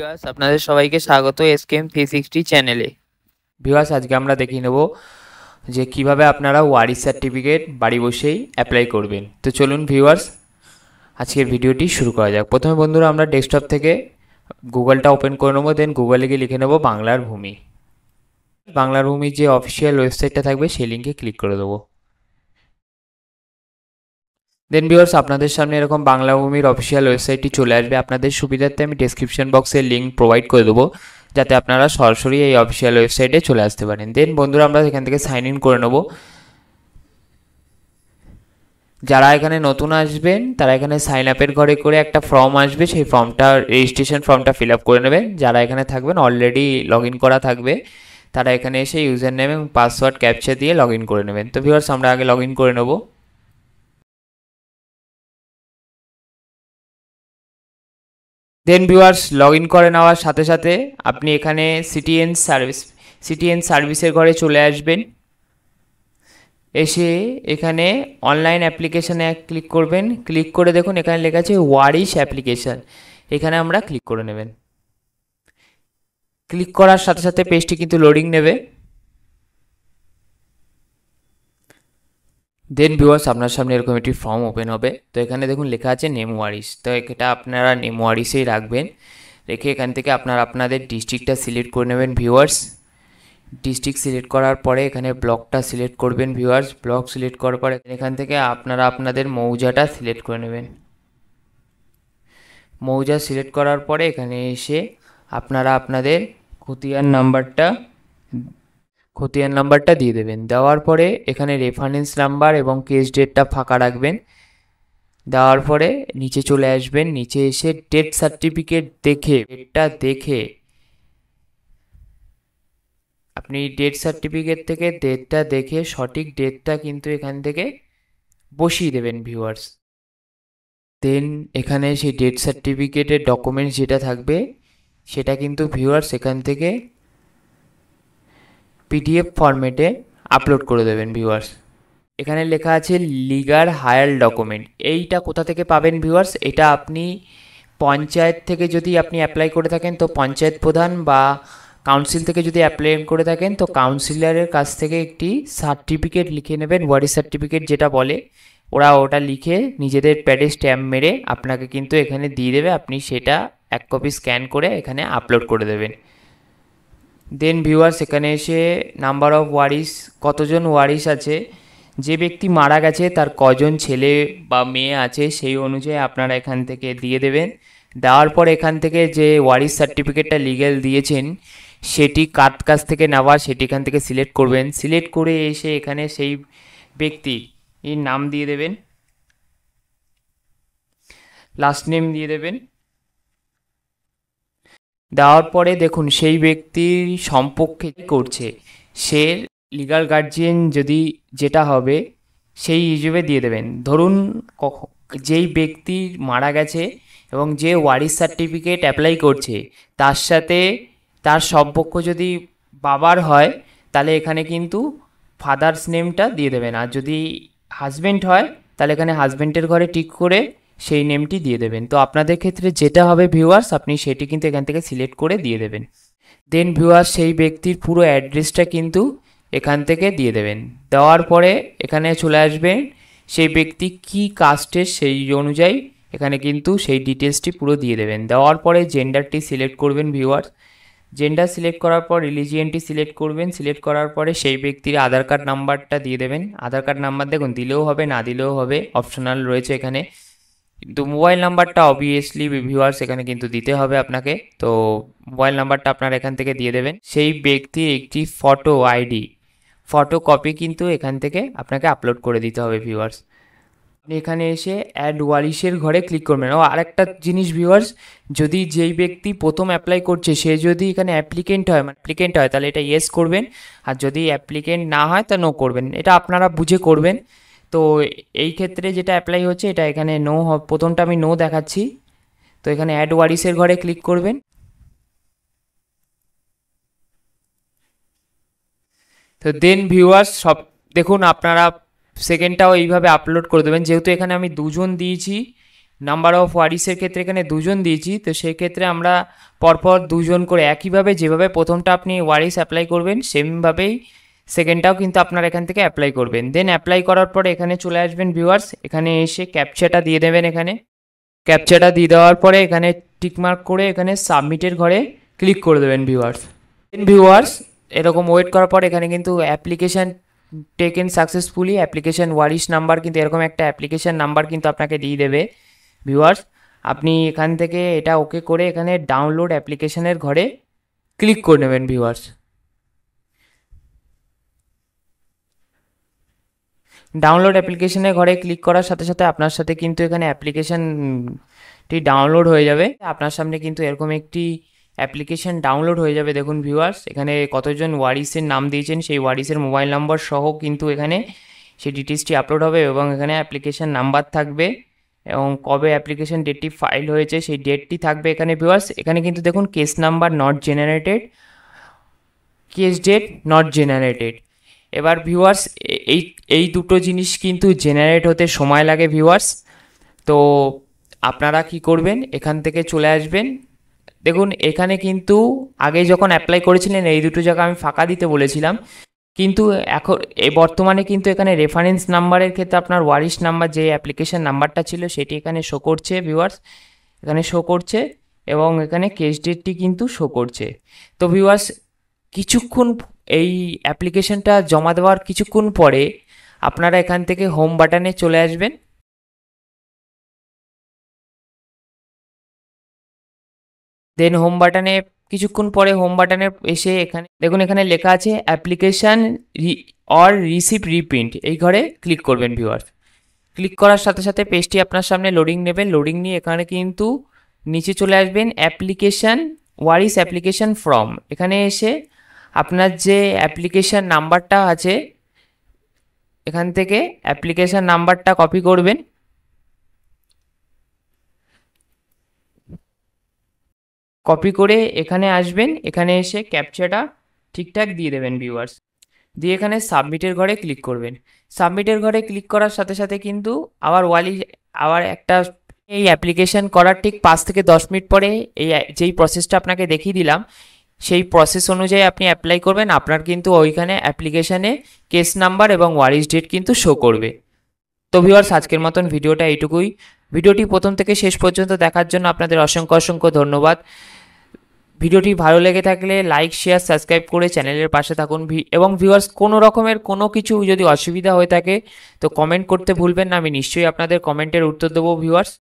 Viewers আপনাদের সবাইকে স্বাগত এসকেএম থ্রি সিক্সটি চ্যানেলে ভিউয়ার্স আজকে আমরা দেখিয়ে নেব যে কীভাবে আপনারা ওয়ারি সার্টিফিকেট বাড়ি বসেই অ্যাপ্লাই করবেন। তো চলুন ভিউয়ার্স আজকের ভিডিওটি শুরু করা যাক। প্রথমে বন্ধুরা, আমরা ডেস্কটপ থেকে গুগলটা ওপেন করে নেব দেন গুগলে গিয়ে লিখে নেব বাংলার ভূমি। বাংলার ভূমির যে অফিসিয়াল ওয়েবসাইটটা থাকবে, সেই লিঙ্কে ক্লিক করে দেবো। দেন ভিউয়ার্স আপনাদের সামনে এরকম বাংলা ভূমির অফিসিয়াল ওয়েবসাইটটি চলে আসবে। আপনাদের সুবিধার্থে আমি ডেসক্রিপশন বক্সে লিঙ্ক প্রোভাইড করে দেবো, যাতে আপনারা সরাসরি এই অফিসিয়াল ওয়েবসাইটে চলে আসতে পারেন। দেন বন্ধুরা, আমরা এখান থেকে সাইন ইন করে নেব। যারা এখানে নতুন আসবেন, তারা এখানে সাইন আপের ঘরে করে একটা ফর্ম আসবে, সেই ফর্মটা রেজিস্ট্রেশন ফর্মটা ফিল আপ করে নেবেন। যারা এখানে থাকবেন অলরেডি লগ করা থাকবে, তারা এখানে এসে ইউজার নেম এবং পাসওয়ার্ড ক্যাপচা দিয়ে লগ করে নেবেন। তো ভিউয়ার্স আমরা আগে লগ করে নেব। দেন ভিউয়ার্স লগ ইন করে নেওয়ার সাথে সাথে আপনি এখানে সিটিএন সার্ভিস সিটিএন সার্ভিসের ঘরে চলে আসবেন। এসে এখানে অনলাইন অ্যাপ্লিকেশানে ক্লিক করবেন। ক্লিক করে দেখুন এখানে লেখা আছে ওয়ারিশ অ্যাপ্লিকেশান এখানে আমরা ক্লিক করে নেবেন। ক্লিক করার সাথে সাথে পেজটি কিন্তু লোডিং নেবে। দেন ভিউয়ার্স আপনার সামনে এরকম একটি ফর্ম ওপেন হবে। তো এখানে দেখুন, লেখা আছে নেম ওয়ারিস তো এটা আপনারা নেম ওয়ারিসেই রাখবেন। রেখে এখান থেকে আপনারা, আপনাদের ডিস্ট্রিক্টটা সিলেক্ট করে নেবেন ভিউয়ার্স ডিস্ট্রিক্ট সিলেক্ট করার পরে এখানে ব্লকটা সিলেক্ট করবেন ভিউয়ার্স ব্লক সিলেক্ট করার পরে এখান থেকে আপনারা, আপনাদের মৌজাটা সিলেক্ট করে নেবেন। মৌজা সিলেক্ট করার পরে এখানে এসে আপনারা, আপনাদের খতিয়ান নাম্বারটা খতিয়ান নাম্বারটা দিয়ে দেবেন। দেওয়ার পরে এখানে রেফারেন্স নাম্বার এবং কেস ডেটটা ফাঁকা রাখবেন। দেওয়ার পরে নিচে চলে আসবেন। নিচে এসে ডেথ সার্টিফিকেট দেখে ডেটটা দেখে আপনি ডেথ সার্টিফিকেট থেকে ডেটটা দেখে সঠিক ডেটটা কিন্তু এখান থেকে বসিয়ে দেবেন ভিউয়ার্স দেন এখানে সেই ডেথ সার্টিফিকেটের ডকুমেন্টস যেটা থাকবে, সেটা কিন্তু ভিউয়ার্স এখান থেকে পিডিএফ ফরম্যাটে আপলোড করে দেবেন ভিউয়ার্স এখানে লেখা আছে লিগার হায়ার ডকুমেন্ট এইটা কোথা থেকে পাবেন ভিউয়ার্স এটা আপনি পঞ্চায়েত থেকে যদি আপনি অ্যাপ্লাই করে থাকেন, তো পঞ্চায়েত প্রধান বা কাউন্সিল থেকে যদি অ্যাপ্লাই করে থাকেন, তো কাউন্সিলরের কাছ থেকে একটি সার্টিফিকেট লিখে নেবেন ওয়ারি সার্টিফিকেট যেটা বলে। ওরা ওটা লিখে নিজেদের প্যাডে স্ট্যাম্প মেরে আপনাকে কিন্তু এখানে দিয়ে দেবে। আপনি সেটা এক কপি স্ক্যান করে এখানে আপলোড করে দেবেন। দেন ভিউয়ার্স এখানে এসে নাম্বার অফ ওয়ারিস কতজন ওয়ারিস আছে? যে ব্যক্তি মারা গেছে, তার কজন ছেলে বা মেয়ে আছে, সেই অনুযায়ী আপনারা এখান থেকে দিয়ে দেবেন। দেওয়ার পর এখান থেকে যে ওয়ারিস সার্টিফিকেটটা লিগেল দিয়েছেন, সেটি কার কাছ থেকে নেওয়া, সেটি এখান থেকে সিলেক্ট করবেন। সিলেক্ট করে এসে এখানে সেই ব্যক্তির নাম দিয়ে দেবেন। লাস্ট নেম দিয়ে দেবেন। দেওয়ার পরে দেখুন, সেই ব্যক্তির সম্পর্কে করছে? সে লিগাল গার্জিয়ান যদি যেটা হবে, সেই হিসেবে দিয়ে দেবেন। ধরুন যেই ব্যক্তি মারা গেছে এবং যে ওয়ারিস সার্টিফিকেট অ্যাপ্লাই করছে, তার সাথে তার সম্পর্ক যদি বাবার হয়, তাহলে এখানে কিন্তু ফাদার্স নেমটা দিয়ে দেবেন। আর যদি হাজব্যান্ড হয়, তাহলে এখানে হাজব্যান্ডের ঘরে টিক করে সেই নেমটি দিয়ে দেবেন। তো আপনাদের ক্ষেত্রে যেটা হবে ভিউয়ার্স আপনি সেটি কিন্তু এখান থেকে সিলেক্ট করে দিয়ে দেবেন। দেন ভিউয়ার্স সেই ব্যক্তির পুরো অ্যাড্রেসটা কিন্তু এখান থেকে দিয়ে দেবেন। দেওয়ার পরে এখানে চলে আসবেন, সেই ব্যক্তি কি কাস্টের সেই অনুযায়ী এখানে কিন্তু সেই ডিটেলসটি পুরো দিয়ে দেবেন। দেওয়ার পরে জেন্ডারটি সিলেক্ট করবেন ভিউয়ার্স জেন্ডার সিলেক্ট করার পর রিলিজিয়নটি সিলেক্ট করবেন। সিলেক্ট করার পরে সেই ব্যক্তির আধার কার্ড নাম্বারটা দিয়ে দেবেন। আধার কার্ড নাম্বার দেখুন, দিলেও হবে, না দিলেও হবে অপশনাল রয়েছে এখানে। কিন্তু মোবাইল নাম্বারটা অবভিয়াসলি ভিউয়ার্স এখানে কিন্তু দিতে হবে আপনাকে। তো মোবাইল নাম্বারটা আপনারা এখান থেকে দিয়ে দেবেন। সেই ব্যক্তির একটি ফটো আইডি ফটো কপি কিন্তু এখান থেকে আপনাকে আপলোড করে দিতে হবে ভিউয়ার্স আপনি এখানে এসে অ্যাড ওয়ারিসের ঘরে ক্লিক করবেন। ও আরেকটা জিনিস ভিউয়ার্স যদি যেই ব্যক্তি প্রথম অ্যাপ্লাই করছে, সে যদি এখানে অ্যাপ্লিকেন্ট হয় মানে অ্যাপ্লিকেন্ট হয়, তাহলে এটা ইয়েস করবেন। আর যদি অ্যাপ্লিকেন্ট না হয়, তা নো করবেন। এটা আপনারা বুঝে করবেন। তো এই ক্ষেত্রে যেটা অ্যাপ্লাই হচ্ছে, এটা এখানে নো প্রথমটা আমি নো দেখাচ্ছি। তো এখানে অ্যাড ওয়ারিসের ঘরে ক্লিক করবেন। তো দেন ভিউয়ার্স সব, দেখুন আপনারা সেকেন্ডটাও এইভাবে আপলোড করে দেবেন। যেহেতু এখানে আমি দুজন দিয়েছি নাম্বার অফ ওয়ারিসের ক্ষেত্রে এখানে দুজন দিয়েছি, তো সেই ক্ষেত্রে আমরা পরপর দুজন করে একইভাবে যেভাবে প্রথমটা আপনি ওয়ারিস অ্যাপ্লাই করবেন সেমভাবেই সেকেন্ডটাও কিন্তু আপনার এখান থেকে অ্যাপ্লাই করবেন। দেন অ্যাপ্লাই করার পরে এখানে চলে আসবেন ভিউয়ার্স এখানে এসে ক্যাপচাটা দিয়ে দেবেন এখানে। ক্যাপচাটা দিয়ে দেওয়ার পরে এখানে টিকমার্ক করে এখানে সাবমিটের ঘরে ক্লিক করে দেবেন ভিউয়ার্স দেন ভিউয়ার্স এরকম ওয়েট করার পর এখানে কিন্তু অ্যাপ্লিকেশান টেকেন সাকসেসফুলি অ্যাপ্লিকেশান ওয়ারিশ নাম্বার কিন্তু এরকম একটা অ্যাপ্লিকেশান নাম্বার কিন্তু আপনাকে দিয়ে দেবে। ভিউয়ার্স আপনি এখান থেকে এটা ওকে করে এখানে ডাউনলোড অ্যাপ্লিকেশানের ঘরে ক্লিক করে নেবেন ভিউয়ার্স ডাউনলোড অ্যাপ্লিকেশনের ঘরে ক্লিক করার সাথে সাথে আপনার সাথে কিন্তু এখানে অ্যাপ্লিকেশনটি ডাউনলোড হয়ে যাবে। আপনার সামনে কিন্তু এরকম একটি অ্যাপ্লিকেশন ডাউনলোড হয়ে যাবে, দেখুন ভিউয়ার্স এখানে কতজন ওয়ারিসের নাম দিয়েছেন, সেই ওয়ারিসের মোবাইল নম্বর সহ কিন্তু এখানে সেই ডিটেলসটি আপলোড হবে এবং এখানে অ্যাপ্লিকেশন নাম্বার থাকবে এবং কবে অ্যাপ্লিকেশন ডেটটি ফাইল হয়েছে সেই ডেটটি থাকবে এখানে ভিউয়ার্স এখানে কিন্তু দেখুন case number not generated case date not generated এবার ভিউয়ার্স এই এই দুটো জিনিস কিন্তু জেনারেট হতে সময় লাগে ভিউয়ার্স তো আপনারা কি করবেন? এখান থেকে চলে আসবেন। দেখুন, এখানে কিন্তু আগে যখন অ্যাপ্লাই করেছিলেন, এই দুটো জায়গা আমি ফাঁকা দিতে বলেছিলাম। কিন্তু এখন এই বর্তমানে কিন্তু এখানে রেফারেন্স নাম্বারের ক্ষেত্রে আপনার ওয়ারিশ নাম্বার যে অ্যাপ্লিকেশন নাম্বারটা ছিল, সেটি এখানে শো করছে ভিউয়ার্স এখানে শো করছে এবং এখানে কেস ডেটটি কিন্তু শো করছে। তো ভিউয়ার্স কিছুক্ষণ এই অ্যাপ্লিকেশনটা জমা দেওয়ার কিছুক্ষণ পরে আপনারা এখান থেকে হোম বাটনে চলে আসবেন। দেন হোম বাটনে কিছুক্ষণ পরে হোম বাটনে এসে এখানে, দেখুন এখানে লেখা আছে অ্যাপ্লিকেশান অর রিসিভ রিপ্রিন্ট এই ঘরে ক্লিক করবেন ভিউয়ার ক্লিক করার সাথে সাথে পেজটি আপনার সামনে লোডিং নেবেন। লোডিং নিয়ে এখানে কিন্তু নিচে চলে আসবেন অ্যাপ্লিকেশান ওয়ারিস অ্যাপ্লিকেশান ফর্ম এখানে এসে আপনার যে অ্যাপ্লিকেশান নাম্বারটা আছে, এখান থেকে অ্যাপ্লিকেশান নাম্বারটা কপি করবেন। কপি করে এখানে আসবেন, এখানে এসে ক্যাপচাটা ঠিকঠাক দিয়ে দেবেন ভিউয়ার্স দিয়ে এখানে সাবমিটের ঘরে ক্লিক করবেন। সাবমিটের ঘরে ক্লিক করার সাথে সাথে কিন্তু আবার ওয়ালি, আবার একটা এই অ্যাপ্লিকেশান করার ঠিক পাঁচ থেকে দশ মিনিট পরে এই, যেই প্রসেসটা আপনাকে দেখিয়ে দিলাম সেই প্রসেস অনুযায়ী আপনি অ্যাপ্লাই করবেন, আপনার কিন্তু ওইখানে অ্যাপ্লিকেশানে কেস নাম্বার এবং ওয়ারিস ডেট কিন্তু শো করবে। তো ভিউয়ার্স আজকের মতন ভিডিওটা এইটুকুই। ভিডিওটি প্রথম থেকে শেষ পর্যন্ত দেখার জন্য আপনাদের অসংখ্য অসংখ্য ধন্যবাদ। ভিডিওটি ভালো লেগে থাকলে লাইক শেয়ার সাবস্ক্রাইব করে চ্যানেলের পাশে থাকুন এবং ভিউয়ার্স কোনো রকমের কোনো কিছু যদি অসুবিধা হয়ে থাকে, তো কমেন্ট করতে ভুলবেন না। আমি নিশ্চয়ই আপনাদের কমেন্টের উত্তর দেবো ভিউয়ার্স